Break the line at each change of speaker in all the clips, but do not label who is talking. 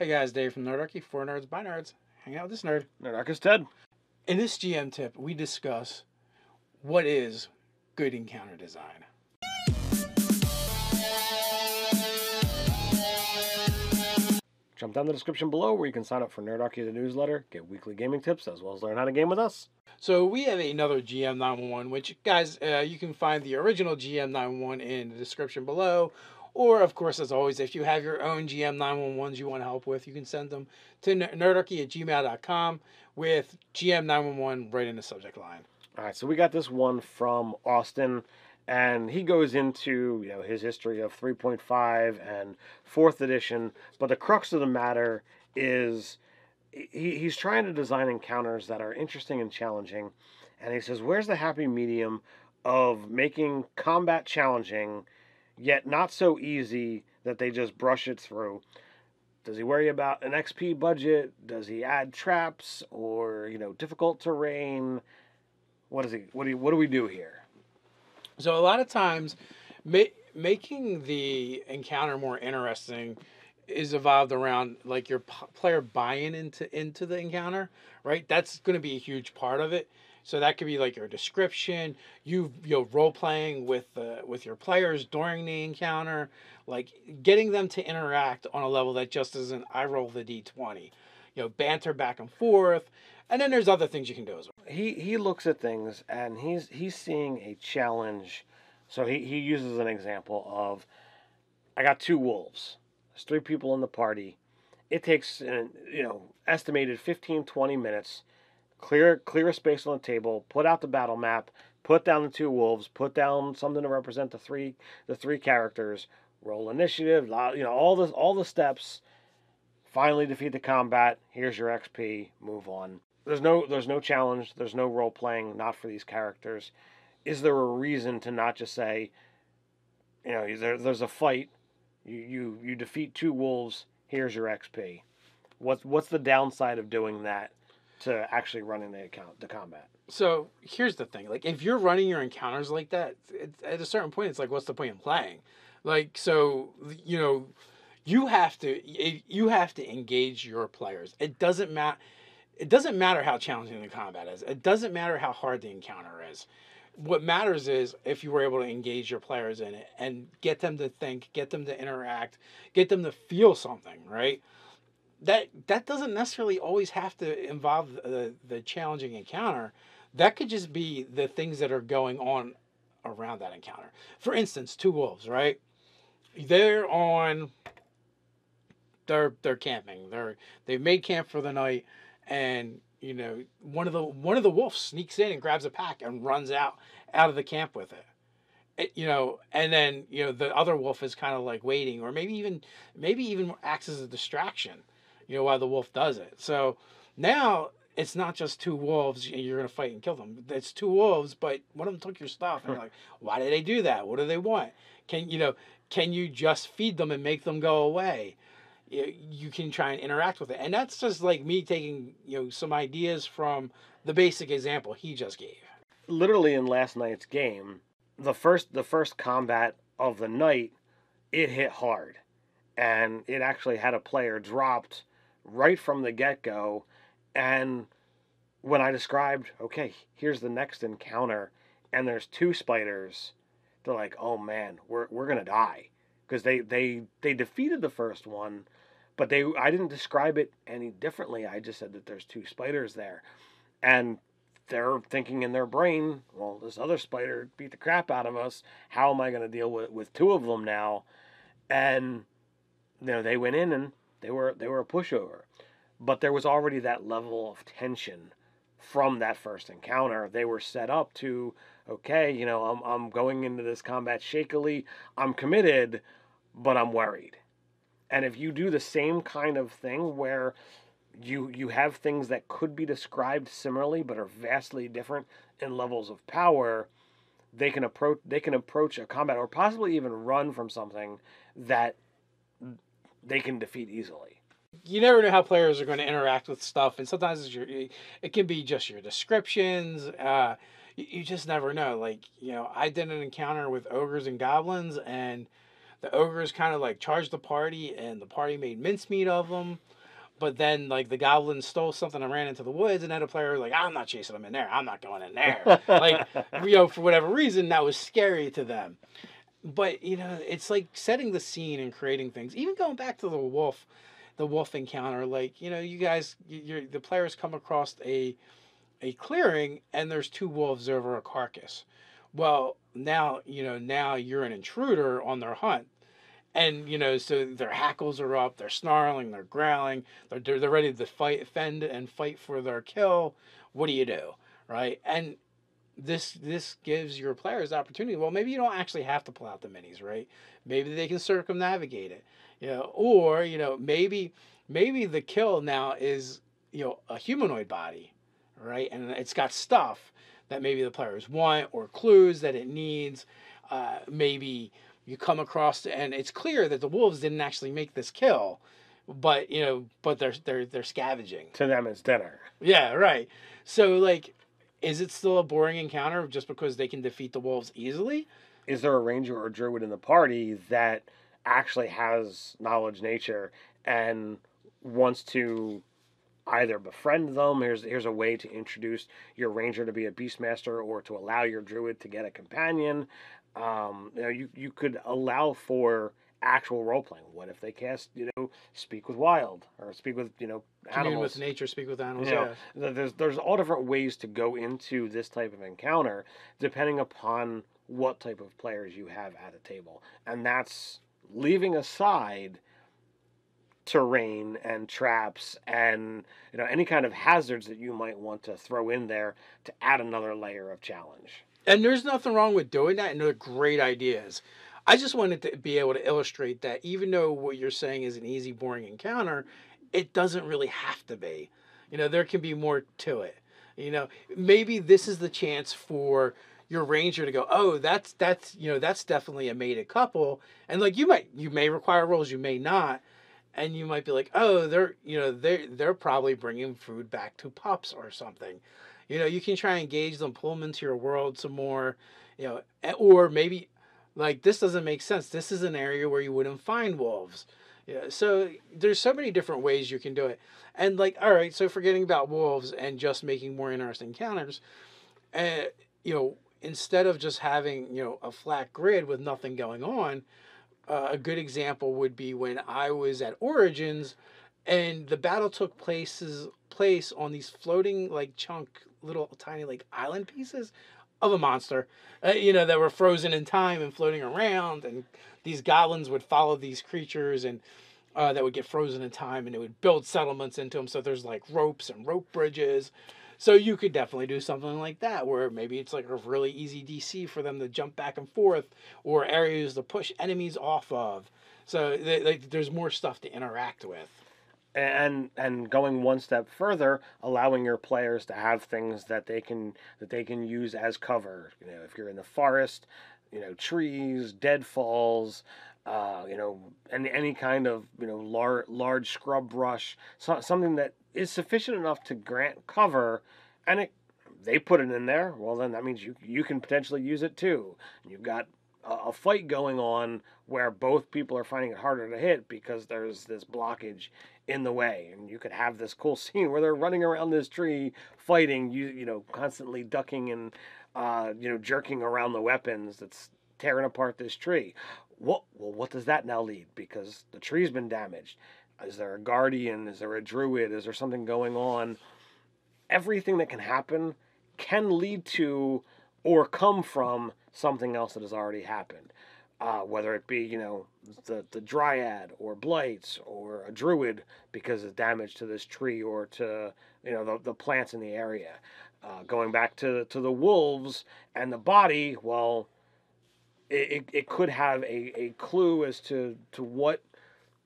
Hey guys, Dave from Nerdarchy, for nerds by nerds. Hang out with this nerd.
Nerdarchist Ted.
In this GM tip, we discuss what is good encounter design.
Jump down the description below where you can sign up for Nerdarchy the newsletter, get weekly gaming tips, as well as learn how to game with us.
So we have another GM 911, which guys, uh, you can find the original GM 911 in the description below. Or, of course, as always, if you have your own GM 911s you want to help with, you can send them to nerdarchy at gmail.com with GM 911 right in the subject line.
All right, so we got this one from Austin, and he goes into you know his history of 3.5 and fourth edition. But the crux of the matter is he, he's trying to design encounters that are interesting and challenging, and he says, "Where's the happy medium of making combat challenging?" Yet not so easy that they just brush it through. Does he worry about an XP budget? Does he add traps or you know difficult terrain? What is he? What do you, what do we do here?
So a lot of times, ma- making the encounter more interesting is evolved around like your p- player buying into into the encounter, right? That's going to be a huge part of it. So that could be like your description, you you know, role playing with uh, with your players during the encounter, like getting them to interact on a level that just isn't I roll the d twenty, you know, banter back and forth, and then there's other things you can do as well.
He he looks at things and he's he's seeing a challenge. So he, he uses an example of I got two wolves. There's three people in the party. It takes you know estimated 15 20 minutes clear clear a space on the table, put out the battle map, put down the two wolves, put down something to represent the three the three characters, roll initiative, you know, all the all the steps. Finally defeat the combat. Here's your XP. Move on. There's no there's no challenge. There's no role playing. Not for these characters. Is there a reason to not just say, you know, there, there's a fight. You you you defeat two wolves. Here's your XP. What's what's the downside of doing that? To actually running the account the combat.
So here's the thing: like if you're running your encounters like that, at a certain point, it's like, what's the point in playing? Like so, you know, you have to you have to engage your players. It doesn't matter. It doesn't matter how challenging the combat is. It doesn't matter how hard the encounter is. What matters is if you were able to engage your players in it and get them to think, get them to interact, get them to feel something, right? That that doesn't necessarily always have to involve the, the challenging encounter. That could just be the things that are going on around that encounter. For instance, two wolves, right? They're on they're they're camping. They're they've made camp for the night and you know, one of the one of the wolves sneaks in and grabs a pack and runs out out of the camp with it. it you know, and then you know the other wolf is kind of like waiting, or maybe even maybe even acts as a distraction you know, why the wolf does it. So now it's not just two wolves you're going to fight and kill them. It's two wolves, but one of them took your stuff. And you're like, why did they do that? What do they want? Can, you know, can you just feed them and make them go away? You can try and interact with it. And that's just like me taking, you know, some ideas from the basic example he just gave.
Literally in last night's game, the first the first combat of the night, it hit hard. And it actually had a player dropped right from the get go. And when I described, okay, here's the next encounter, and there's two spiders, they're like, oh man, we're, we're gonna die. Because they, they, they defeated the first one, but they I didn't describe it any differently. I just said that there's two spiders there. And they're thinking in their brain, well, this other spider beat the crap out of us. How am I going to deal with, with two of them now? And you know, they went in and they were they were a pushover, but there was already that level of tension from that first encounter. They were set up to okay, you know, I'm I'm going into this combat shakily. I'm committed, but I'm worried. And if you do the same kind of thing where you you have things that could be described similarly but are vastly different in levels of power, they can approach they can approach a combat or possibly even run from something that they can defeat easily.
You never know how players are going to interact with stuff, and sometimes it's your, it can be just your descriptions. Uh, you, you just never know. Like you know, I did an encounter with ogres and goblins, and the ogres kind of like charged the party, and the party made mincemeat of them. But then, like the goblins stole something and ran into the woods, and then a player was like, "I'm not chasing them in there. I'm not going in there." like, you know, for whatever reason, that was scary to them. But you know, it's like setting the scene and creating things. Even going back to the wolf, the wolf encounter. Like, you know, you guys, you're the players come across a a clearing, and there's two wolves over a carcass. Well, now you know. Now you're an intruder on their hunt and you know so their hackles are up they're snarling they're growling they're, they're ready to fight fend and fight for their kill what do you do right and this this gives your players the opportunity. Well maybe you don't actually have to pull out the minis right? Maybe they can circumnavigate it you know or you know maybe maybe the kill now is you know a humanoid body right? And it's got stuff that maybe the players want or clues that it needs. Uh, maybe you come across and it's clear that the wolves didn't actually make this kill but you know but they're they're they're scavenging.
To them it's dinner.
Yeah right. So like is it still a boring encounter just because they can defeat the wolves easily?
Is there a ranger or druid in the party that actually has knowledge nature and wants to either befriend them? Here's here's a way to introduce your ranger to be a beastmaster or to allow your druid to get a companion. Um, you know, you, you could allow for actual role playing. What if they cast, you know, speak with wild or speak with, you know,
animals? With nature, speak with animals.
You
know,
yeah. There's there's all different ways to go into this type of encounter, depending upon what type of players you have at a table, and that's leaving aside terrain and traps and you know any kind of hazards that you might want to throw in there to add another layer of challenge.
And there's nothing wrong with doing that, and they're great ideas. I just wanted to be able to illustrate that even though what you're saying is an easy, boring encounter, it doesn't really have to be. You know, there can be more to it. You know, maybe this is the chance for your ranger to go, oh, that's that's you know that's definitely a mated couple, and like you might you may require rolls, you may not, and you might be like, oh, they're you know they they're probably bringing food back to pups or something, you know, you can try and engage them, pull them into your world some more, you know, or maybe like this doesn't make sense. This is an area where you wouldn't find wolves. Yeah, so there's so many different ways you can do it. And like, all right, so forgetting about wolves and just making more interesting encounters, uh, you know, instead of just having you know a flat grid with nothing going on, uh, a good example would be when I was at Origins, and the battle took places place on these floating like chunk little tiny like island pieces of a monster, uh, you know, that were frozen in time and floating around, and these goblins would follow these creatures and. Uh, that would get frozen in time and it would build settlements into them. So there's like ropes and rope bridges. So you could definitely do something like that where maybe it's like a really easy DC for them to jump back and forth or areas to push enemies off of. So they, they, there's more stuff to interact with
and and going one step further allowing your players to have things that they can that they can use as cover. You know if you're in the forest you know trees deadfalls uh, you know any any kind of you know large large scrub brush so, something that is sufficient enough to grant cover and it they put it in there well then that means you you can potentially use it too. You've got a fight going on where both people are finding it harder to hit because there's this blockage in the way and you could have this cool scene where they're running around this tree fighting you you know constantly ducking and uh, you know jerking around the weapons that's tearing apart this tree. What well what does that now lead? Because the tree's been damaged. Is there a guardian? Is there a druid? Is there something going on? Everything that can happen can lead to or come from something else that has already happened. Uh, whether it be, you know, the, the dryad or blights or a druid because of damage to this tree or to, you know, the, the plants in the area. Uh, going back to, to the wolves and the body, well, it, it could have a, a clue as to, to what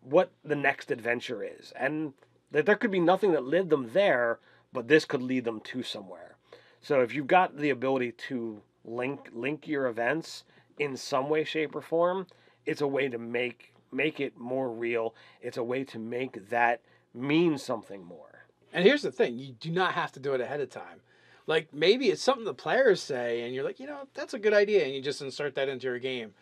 what the next adventure is. And that there could be nothing that led them there, but this could lead them to somewhere. So if you've got the ability to link link your events in some way, shape, or form, it's a way to make make it more real. It's a way to make that mean something more.
And here's the thing: you do not have to do it ahead of time. Like maybe it's something the players say, and you're like, you know, that's a good idea, and you just insert that into your game.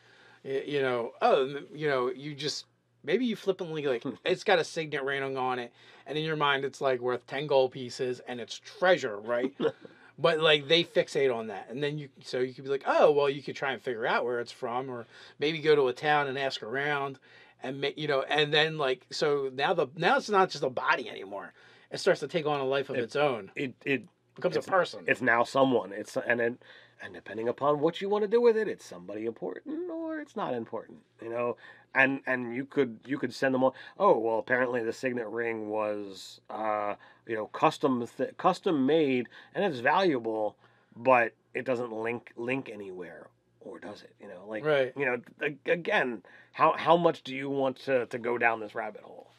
You know, oh, you know, you just maybe you flippantly like it's got a signet ring on it, and in your mind it's like worth ten gold pieces and it's treasure, right? but like they fixate on that, and then you so you could be like, oh, well, you could try and figure out where it's from, or maybe go to a town and ask around, and make you know, and then like so now the now it's not just a body anymore. It starts to take on a life of
It-
its own.
It it
becomes a person.
it's now someone. It's and it, and depending upon what you want to do with it, it's somebody important or it's not important. You know, and and you could you could send them on. Oh well, apparently the signet ring was uh you know custom th- custom made and it's valuable, but it doesn't link link anywhere. Or does it? You know, like
Right.
you know, again, how how much do you want to, to go down this rabbit hole?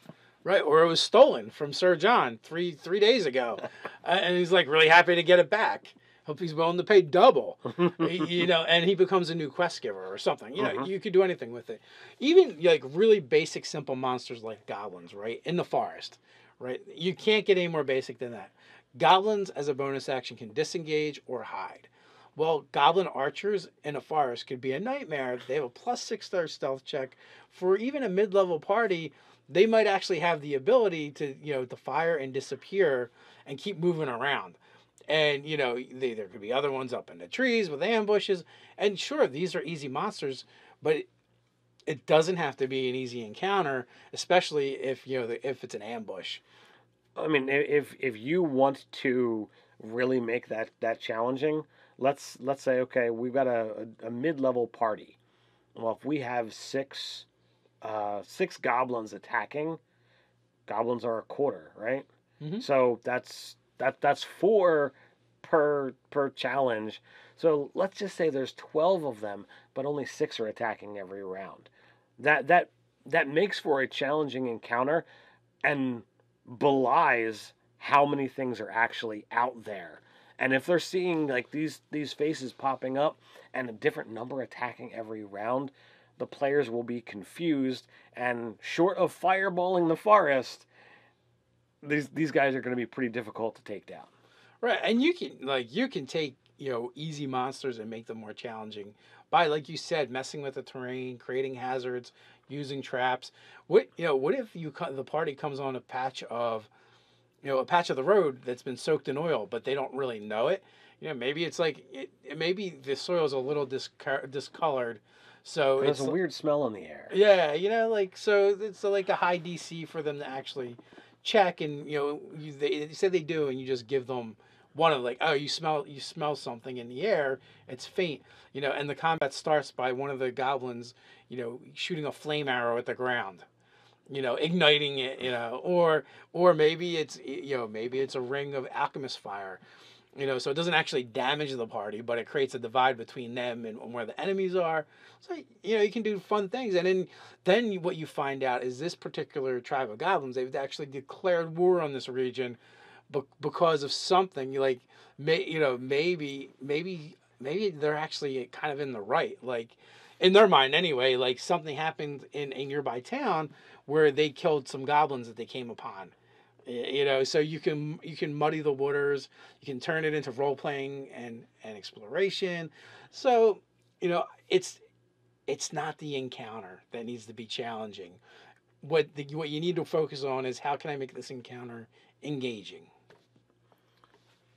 Right, or it was stolen from Sir John three three days ago, Uh, and he's like really happy to get it back. Hope he's willing to pay double, you know, and he becomes a new quest giver or something. You know,
Mhm.
you could do anything with it. Even like really basic, simple monsters like goblins, right, in the forest, right. You can't get any more basic than that. Goblins, as a bonus action, can disengage or hide. Well, goblin archers in a forest could be a nightmare. They have a plus six star stealth check. For even a mid level party, they might actually have the ability to, you know, to fire and disappear and keep moving around. And, you know, they, there could be other ones up in the trees with ambushes. And sure, these are easy monsters, but it, it doesn't have to be an easy encounter, especially if, you know, the, if it's an ambush.
I mean, if if you want to really make that that challenging, let's let's say okay, we've got a, a, a mid level party. Well, if we have six uh, six goblins attacking, goblins are a quarter, right?
Mhm.
So that's that that's four per per challenge. So let's just say there's twelve of them, but only six are attacking every round. That that that makes for a challenging encounter, and belies how many things are actually out there. And if they're seeing like these these faces popping up and a different number attacking every round, the players will be confused and short of fireballing the forest, these these guys are going to be pretty difficult to take down.
Right, and you can like you can take you know easy monsters and make them more challenging by like you said messing with the terrain, creating hazards, using traps. What you know, what if you the party comes on a patch of you know a patch of the road that's been soaked in oil, but they don't really know it. You know, maybe it's like it, maybe the soil's a little discar- discolored, so
There's
it's
a weird smell in the air.
yeah, you know, like so it's like a high DC for them to actually check, and you know, you, they, they say they do, and you just give them one of like, oh, you smell you smell something in the air, it's faint, you know, and the combat starts by one of the goblins, you know, shooting a flame arrow at the ground, you know, igniting it, you know, or or maybe it's you know maybe it's a ring of alchemist fire. You know, so it doesn't actually damage the party, but it creates a divide between them and where the enemies are. So you know, you can do fun things, and then then what you find out is this particular tribe of goblins they've actually declared war on this region, be- because of something like may you know maybe maybe maybe they're actually kind of in the right like in their mind anyway like something happened in a nearby town where they killed some goblins that they came upon Eh, you know so you can you can muddy the waters you can turn it into role playing and and exploration so you know it's it's not the encounter that needs to be challenging what the, what you need to focus on is how can i make this encounter engaging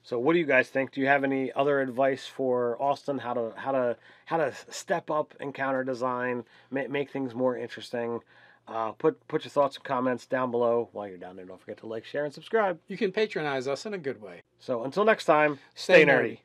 So what do you guys think? Do you have any other advice for Austin how to how to how to step up encounter design, make, make things more interesting? Uh, put put your thoughts and comments down below. While you're down there, don't forget to like, share, and subscribe.
you can patronize us in a good way
So until next time, stay,
Stay nerdy.
nerdy.